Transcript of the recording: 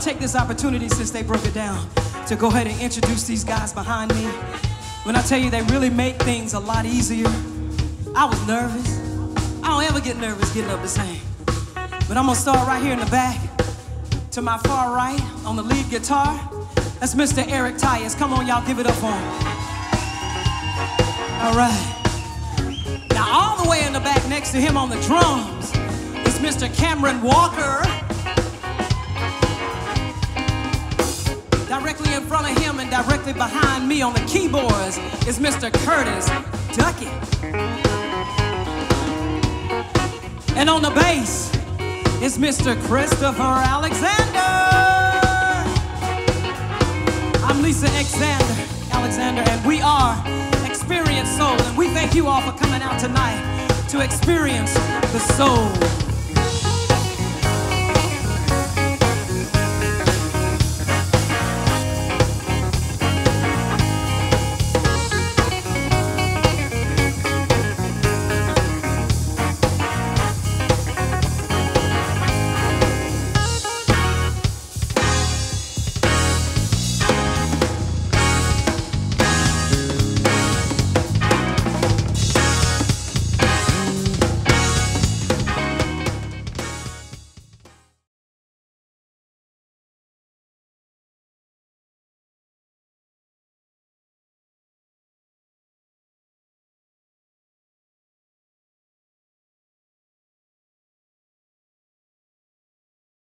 to take this opportunity since they broke it down to go ahead and introduce these guys behind me. When I tell you they really make things a lot easier, I was nervous. I don't ever get nervous getting up to sing. But I'm gonna start right here in the back. To my far right, on the lead guitar, that's Mr. Eric Tyus. Come on, y'all, give it up for him. All right. Now, all the way in the back next to him on the drums is Mr. Cameron Walker. Directly in front of him and directly behind me on the keyboards is Mr. Curtis Duckett. And on the bass is Mr. Christopher Alexander. I'm Lisa Alexander, Alexander, and we are XperienceSoul. And we thank you all for coming out tonight to experience the soul.